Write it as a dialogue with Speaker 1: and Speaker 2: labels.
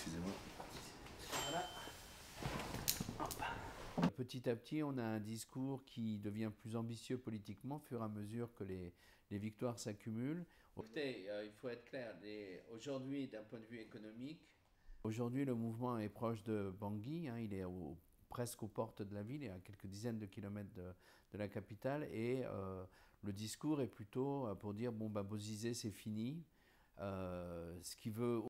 Speaker 1: Excusez-moi.
Speaker 2: Voilà. Petit à petit, on a un discours qui devient plus ambitieux politiquement au fur et à mesure que les, les victoires s'accumulent. Écoutez, euh, il faut être clair, aujourd'hui, d'un point de vue économique, aujourd'hui le mouvement est proche de Bangui, hein, il est au, presque aux portes de la ville, il est à quelques dizaines de kilomètres de, de la capitale, et euh, le discours est plutôt euh, pour dire, bon, bah, Bozizé, c'est fini, euh, ce qui veut